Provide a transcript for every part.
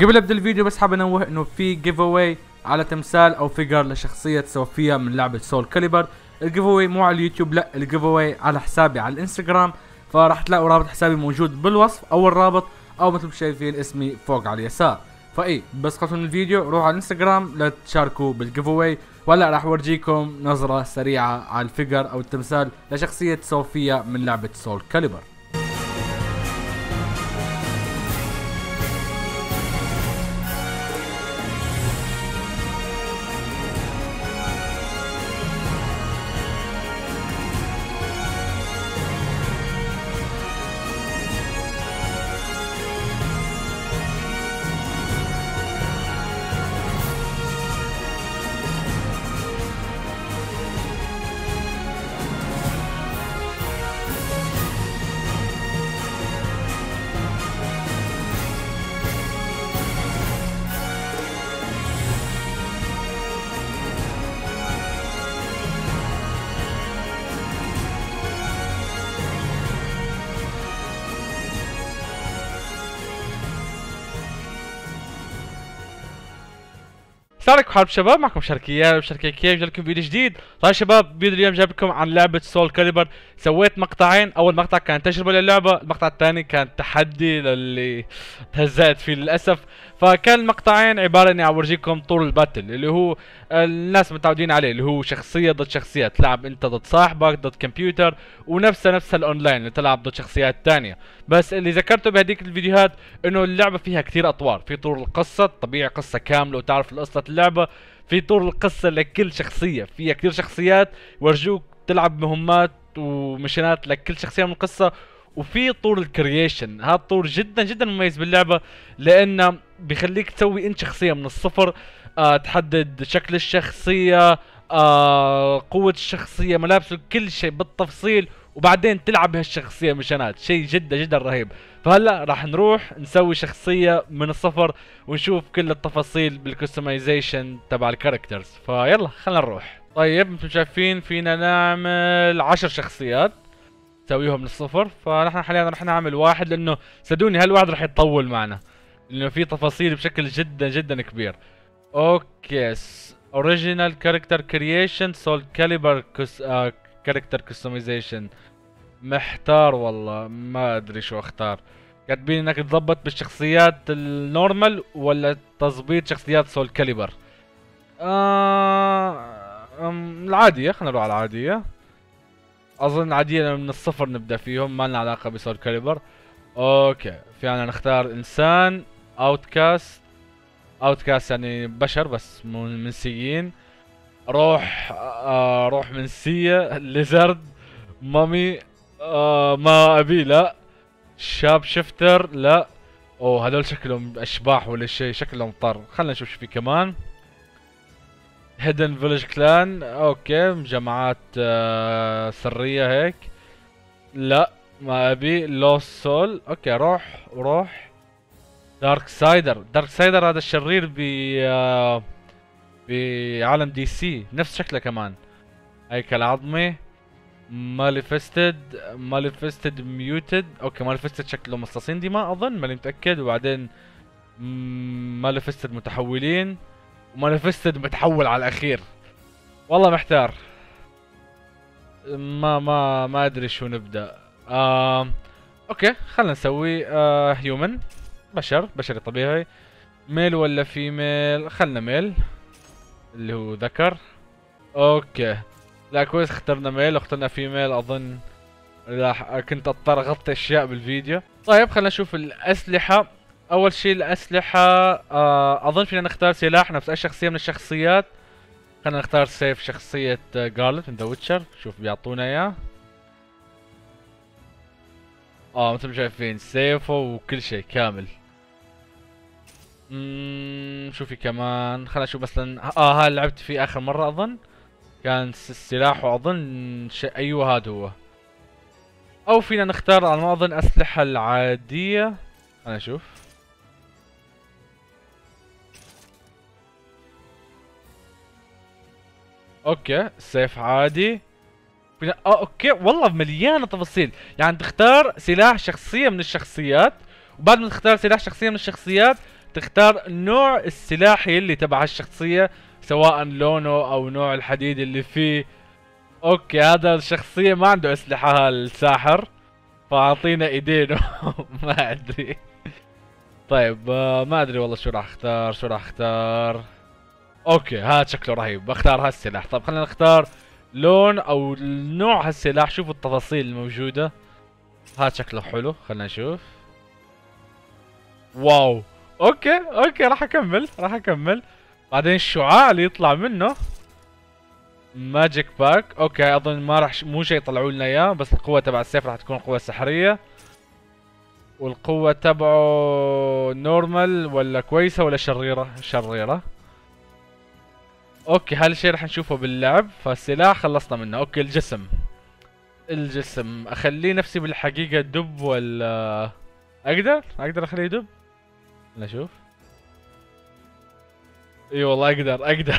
قبل أبدأ الفيديو بس حاب أنوه إنه في giveaway على تمثال أو figure لشخصية صوفيا من لعبة Soul Calibur. ال giveaway مو على اليوتيوب لا ال giveaway على حسابي على الإنستغرام. فراح تلاقوا رابط حسابي موجود بالوصف أو الرابط أو مثل ما شايفين اسمي فوق على اليسار. فإي بس خلصوا من الفيديو روحوا على الإنستغرام لا تشاركوا بال giveaway ولا راح أورجيكم نظرة سريعة على ال figure أو التمثال لشخصية صوفيا من لعبة Soul Calibur. السلام عليكم مرحبا شباب معكم شركية شركية كيف جاي لكم فيديو جديد. طيب شباب فيديو اليوم جايب لكم عن لعبة Soul Calibur سويت مقطعين. أول مقطع كان تجربة للعبة المقطع الثاني كان تحدي للي تهزأت فيه للأسف. فكان المقطعين عبارة إني أورجيكم طول ال battle اللي هو الناس متعودين عليه اللي هو شخصية ضد شخصية. تلعب أنت ضد صاحبك ضد كمبيوتر ونفسها نفسها الأونلاين اللي تلعب ضد شخصيات تانية. بس اللي ذكرته بهذيك الفيديوهات إنه اللعبة فيها كثير أطوار. في طور القصة طبيعي قصة كاملة وتعرف قصة اللعبة في طور القصة لكل شخصية. فيها كثير شخصيات يورجوك تلعب مهمات ومشينات لكل شخصية من القصة. وفي طور الكرييشن هذا الطور جدا جدا مميز باللعبة لأنه بيخليك تسوي أنت شخصية من الصفر آه تحدد شكل الشخصية آه قوة الشخصية ملابسه كل شيء بالتفصيل وبعدين تلعب بهالشخصية مشانات شيء جدا جدا رهيب. فهلا راح نروح نسوي شخصية من الصفر ونشوف كل التفاصيل بال customization تبع ال characters فيلا خلينا نروح. طيب مثل شايفين فينا نعمل عشر شخصيات نسويهم من الصفر. فنحن حاليا راح نعمل واحد لأنه صدقوني هالواحد راح يطول معنا لأنه في تفاصيل بشكل جدا جدا كبير. okay original character creation Soul Calibur character customization محتار والله ما أدري شو أختار. كاتبين إنك تضبط بالشخصيات ال normal ولا تظبيط شخصيات Soul Calibur؟ آه العادية خلينا نروح على العادية. أظن عادية من الصفر نبدأ فيهم ما لنا علاقة ب Soul Calibur. okay فينا نختار إنسان outcast outcast يعني بشر بس منسيين. روح آه روح منسية lizard mummy آه ما أبي لا. shape shifter لا. أوه هذول شكلهم أشباح ولا شيء شكلهم طر. خلينا نشوف شو في كمان. hidden village clan okay جماعات آه سرية هيك. لا ما أبي. lost soul okay روح روح. dark sider dark sider هذا الشرير ب آه بعالم DC. نفس شكله كمان. هيكل عظمي. Malefested Malefested Mutated okay Malefested شكله مصاصين دماء أظن ماني متأكد. وبعدين Malefested متحولين. و Malefested متحول على الأخير. والله محتار. ما ما ما أدري شو نبدأ. آه okay خلينا نسوي آه human بشر بشري طبيعي. male ولا female خلنا male اللي هو ذكر. okay. لا كويس اخترنا male واخترنا female أظن لا كنت أضطر أغطي أشياء بالفيديو. طيب خلينا نشوف الأسلحة. أول شيء الأسلحة آه أظن فينا نختار سلاح نفس اي شخصيه من الشخصيات. خلينا نختار سيف شخصية Geralt من The Witcher شوف بيعطونا إياه. آه مثل ما شايفين سيفه وكل شيء كامل. اممم شو في كمان؟ خلينا نشوف مثلا آه ها لعبت فيه آخر مرة أظن. كان سلاحه أظن شيء أيوه هذا هو. أو فينا نختار على ما أظن أسلحة العادية. خلينا نشوف أوكي سيف عادي. فينا okay والله مليانه تفاصيل يعني تختار سلاح شخصية من الشخصيات وبعد ما تختار سلاح شخصية من الشخصيات تختار نوع السلاح اللي تبع الشخصية سواء لونه أو نوع الحديد اللي فيه. okay هذا الشخصية ما عنده أسلحة الساحر فأعطينا إيدين. ما أدري. طيب آه، ما أدري والله شو راح أختار شو راح أختار. okay هذا شكله رهيب. بختار هالسلاح. طيب خلينا نختار لون أو نوع هالسلاح. شوفوا التفاصيل الموجودة. هذا شكله حلو. خلينا نشوف. wow. okay okay راح أكمل راح أكمل. بعدين الشعاع اللي يطلع منه. magic باك okay أظن ما راح. مو شيء يطلعوا لنا إياه بس القوة تبع السيف راح تكون قوة سحرية. والقوة تبعه normal ولا كويسة ولا شريرة؟ شريرة. okay هالشيء راح نشوفه باللعب. فالسلاح خلصنا منه. okay الجسم. الجسم. اخليه نفسي بالحقيقة دب ولا أقدر؟ أقدر أخليه دب نشوف. اي والله أقدر أقدر.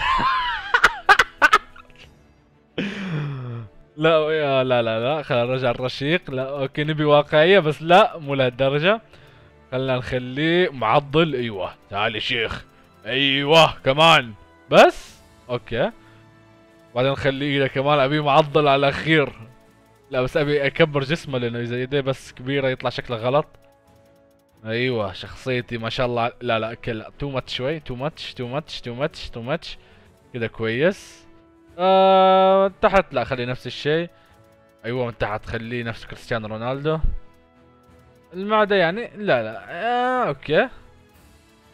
لا لا لا لا خلينا نرجع الرشيق لا okay نبي واقعية بس لا مو لهالدرجة. خلينا نخليه معضل أيوه. تعال يا شيخ. أيوه كمان. بس okay. بعدين نخليه كذا كمان أبي معضل على الأخير. لا بس أبي أكبر جسمه لأنه إذا يديه بس كبيرة يطلع شكله غلط. أيوه شخصيتي ما شاء الله لا لا كل too much شوي. too much too much too much too much كذا كويس. آه تحت لا خلي نفس الشيء. أيوه من تحت خليه نفس كريستيانو رونالدو. المعدة يعني؟ لا لا. آه okay.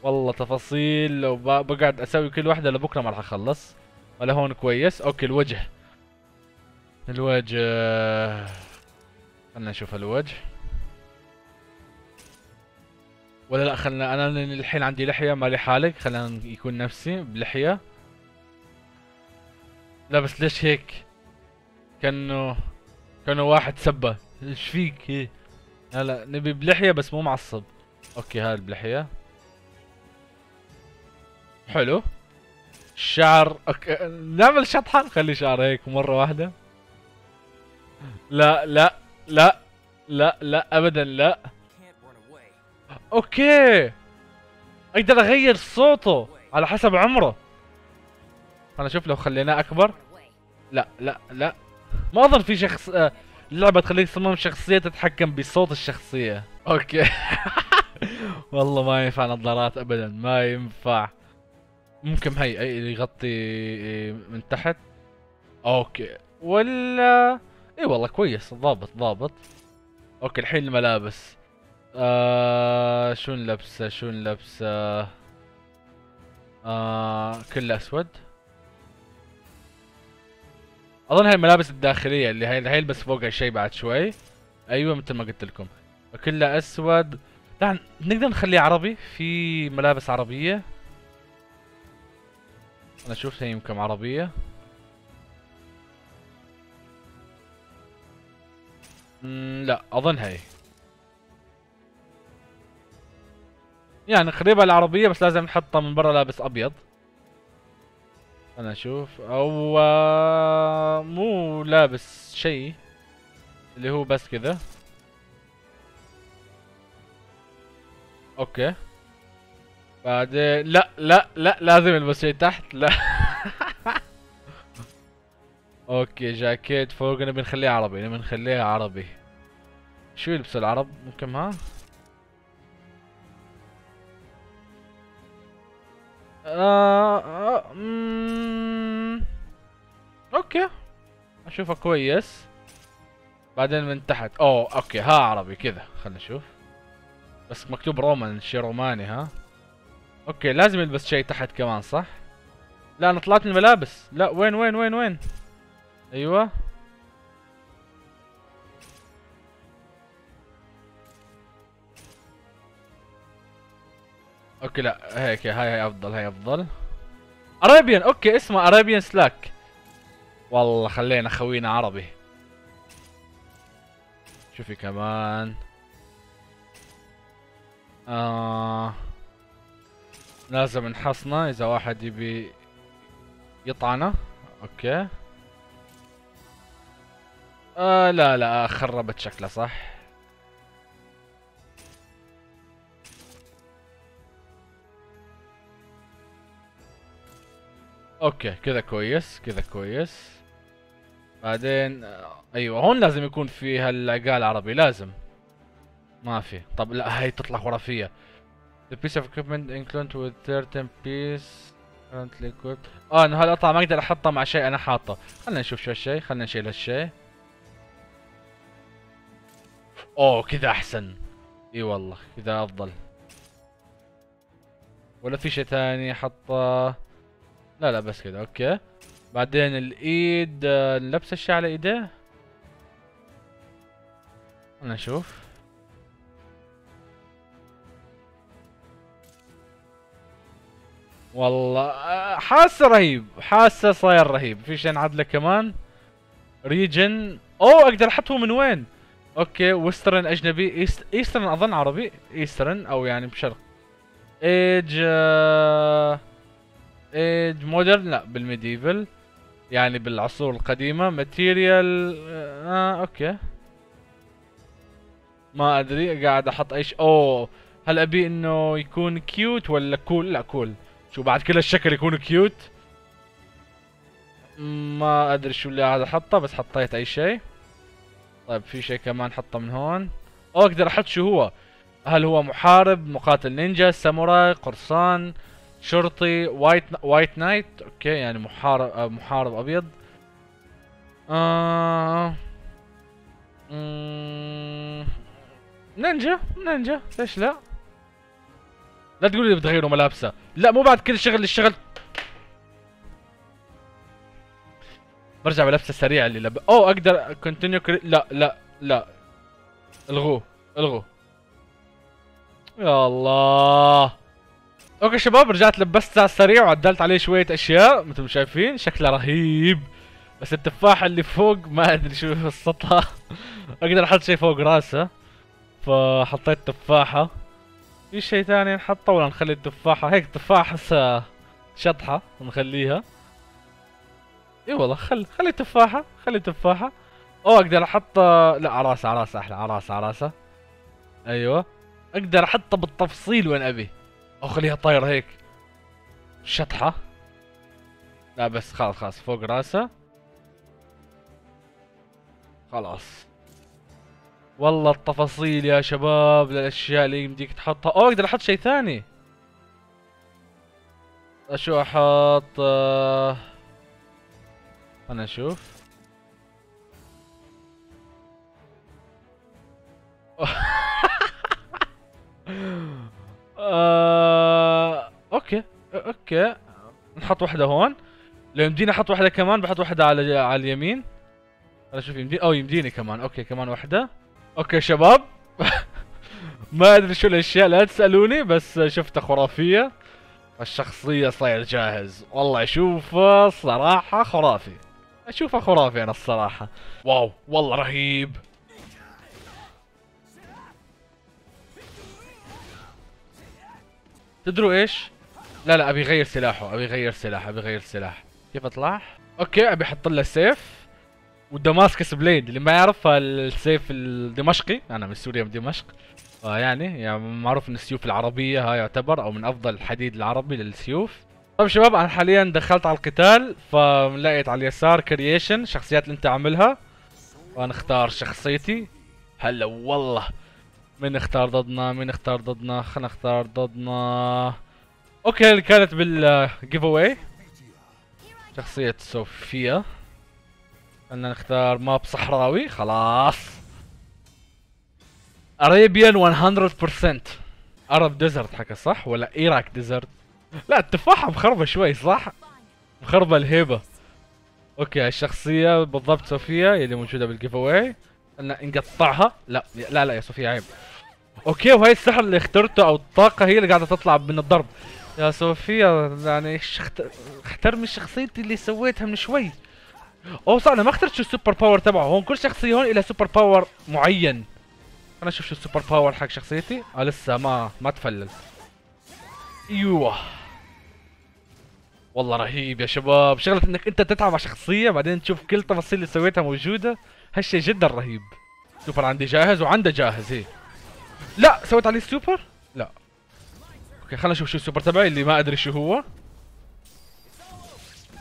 والله تفاصيل. لو بقعد أسوي كل واحدة لبكرة ما راح أخلص. ولا هون كويس. okay الوجه. الوجه. خلنا نشوف الوجه. ولا لا خلنا أنا الحين عندي لحية مالي حالك خلينا يكون نفسي بلحية. لا بس ليش هيك؟ كأنه كأنه واحد سبه. إيش فيك؟ إيه؟ لا لا نبي بلحية بس مو معصب. okay هاي بلحيه حلو. الشعر okay. نعمل شطحة. نخلي شعر هيك مرة واحدة. لا لا لا لا لا ابدا لا. okay. أقدر أغير صوته على حسب عمره. أنا أشوف لو خليناه أكبر. لا لا لا. ما أظن في شخص آه، اللعبة تخليك تصمم شخصية تتحكم بصوت الشخصية. okay. والله ما ينفع نظارات ابدا ما ينفع. ممكن هي اي يغطي إيه، من تحت. okay. ولا اي والله كويس ضابط ضابط. okay الحين الملابس. آه شو نلبسه شو نلبسه آه كله أسود. أظن هاي الملابس الداخلية اللي هي هي بس فوقها شيء بعد شوي. أيوه مثل ما قلت لكم. كلها أسود. لا نقدر نخليه عربي. في ملابس عربية. أنا هي يمكن عربية. لا أظن هي يعني قريبة العربية بس لازم نحطها من برا لابس أبيض. أنا أشوف. أو آه، مو لابس شيء. اللي هو بس كذا. okay. بعدين لا لا لا لازم يلبس شيء تحت. لا. okay جاكيت فوق. نبي نخليه عربي نبي نخليه عربي. شو يلبس العرب؟ ممكن ها؟ آه آه. okay. أشوفه كويس. بعدين من تحت. أوه okay. ها عربي كذا. خلنا نشوف. بس مكتوب Roman شي روماني ها. okay لازم يلبس شيء تحت كمان صح؟ لا أنا طلعت من الملابس. لا وين وين وين وين؟ أيوه. okay لا هيك هاي هاي أفضل هاي أفضل. Arabian okay اسمه Arabian slacks والله خلينا خوينا عربي. شوفي كمان. آه لازم نحصنه إذا واحد يبي يطعنه. okay. آه لا لا خربت شكله صح؟ okay كذا كويس كذا كويس. بعدين آه، أيوه هون لازم يكون في هالعقال العربي لازم. ما في. طب لا هاي تطلع خرافية. The piece of equipment included with certain piece currently equipped. آه إنه هالقطعة ما أقدر احطها مع شيء أنا حاطه. خلينا نشوف شو هالشيء خلينا نشيل هالشيء. أوه كذا أحسن. إي والله كذا أفضل. ولا في شيء ثاني حطه لا لا بس كذا أوكي. بعدين الإيد آه، نلبس الشيء على إيديه. خلينا نشوف. والله آه، حاسة رهيب حاسة صاير رهيب. في شيء نعدله كمان؟ region. أوه أقدر أحطه من وين؟ okay western أجنبي east... eastern أظن عربي eastern أو يعني بشرق. age آه... age modern لا بال medieval يعني بالعصور القديمة. material آه okay. ما أدري قاعد أحط إيش. أوه هل أبي إنه يكون cute ولا cool لا cool شو بعد كل الشكل يكون cute ما أدري شو اللي قاعد احطه بس حطيت أي شيء. طيب في شيء كمان حطه من هون. أو أقدر أحط شو هو. هل هو محارب مقاتل نينجا ساموراي قرصان؟ شرطي white white knight okay يعني محارب آه، محارب أبيض. آه... نينجا نينجا ليش لا؟ لا تقول لي بتغيروا ملابسه لا مو بعد كل شغل الشغل برجع بلبسة سريع اللي لب... اوه أقدر continue cre... لا لا لا. الغوه الغوه. يا الله. okay شباب رجعت لبست على السريع وعدلت عليه شوية أشياء مثل ما شايفين شكله رهيب. بس التفاحة اللي فوق ما أدري شو قصتها أقدر أحط شيء فوق راسه. فحطيت تفاحة. في شيء ثاني نحطه ولا نخلي التفاحة؟ هيك تفاحة احسها شطحة نخليها. إي والله خل خلي تفاحة خلي تفاحة. اوه أقدر أحط لا عراسة عراسة أحلى عراسة عراسة أيوه. أقدر أحطه بالتفصيل وين أبي. أو خليها طايرة هيك. شطحة. لا بس خلاص خلاص فوق راسه خلاص. والله التفاصيل يا شباب للاشياء اللي يمديك تحطها. أوه أقدر أحط شيء ثاني. شو أحط؟ آه، أنا أشوف. آه، okay okay. نحط واحدة هون. لو يمديني أحط واحدة كمان بحط واحدة على على اليمين. أنا شوف يمديني أو يمديني كمان. okay كمان واحدة. okay شباب. ما أدري شو الأشياء لا تسألوني بس شفتها خرافية. الشخصية صاير جاهز. والله أشوفه صراحة خرافي. أشوفه خرافي أنا الصراحة. wow والله رهيب. تدروا إيش؟ لا لا أبي اغير سلاحه أبي اغير سلاح أبي اغير سلاح كيف أطلع؟ okay أبي أحط له سيف. و Damascus blade اللي ما يعرف السيف الدمشقي. أنا من سوريا من دمشق. آه يعني يعني معروف إن السيوف العربية هاي يعتبر أو من أفضل الحديد العربي للسيوف. طيب شباب أنا حاليا دخلت على القتال فلقيت على اليسار creation شخصيات اللي أنت عاملها. وأنا اختار شخصيتي. هلا والله. مين اختار ضدنا مين اختار ضدنا خلينا نختار ضدنا. okay اللي كانت بال giveaway شخصية صوفيا خلينا نختار map صحراوي. خلاص. Arabian 100% عرب desert حكى صح؟ ولا Iraq desert لا التفاحة مخربة شوي صح؟ مخربة الهيبة. okay الشخصية بالضبط صوفيا اللي موجودة بال giveaway نقطعها لا لا لا يا صوفيا عيب. okay وهي السحر اللي اخترته أو الطاقة هي اللي قاعدة تطلع من الضرب. يا صوفيا يعني. احترمي شخصيتي اللي سويتها من شوي. اوه صح أنا ما اخترت شو ال super power تبعه. هون كل شخصية هون لها super power معين. أنا أشوف شو ال super power حق شخصيتي. آه لسه ما ما تفلل. إيوه. والله رهيب يا شباب. شغلة إنك أنت تتعب مع شخصية بعدين تشوف كل التفاصيل اللي سويتها موجودة. هالشي جدا رهيب. سوبر عندي جاهز وعنده جاهز هي. لا سويت عليه السوبر؟ لا. okay خلينا نشوف شو السوبر تبعي اللي ما أدري شو هو.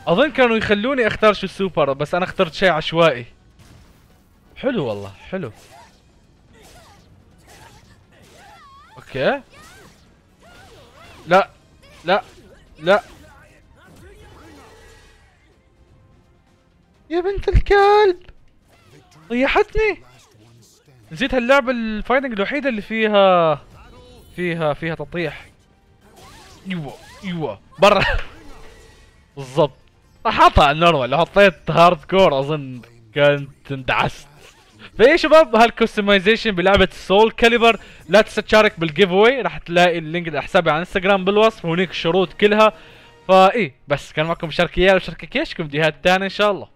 أظن كانوا يخلوني أختار شو السوبر بس أنا اخترت شيء عشوائي. حلو والله حلو. okay. لا لا لا. يا بنت الكلب. طيحتني. نسيت هاللعبة ال fighting الوحيدة اللي فيها فيها فيها تطيح. إيوه إيوه. برا. بالضبط. حاطها على ال normal. لو حطيت hardcore أظن كنت اندعست. فايه يا شباب هال customization بلعبة Soulcalibur لا تنسى تشارك بال giveaway راح تلاقي ال link لحسابي على انستغرام بالوصف وهنيك الشروط كلها. فايه بس كان معكم شركيال وشركة كيشكم. فيديوهات تانية إن شاء الله.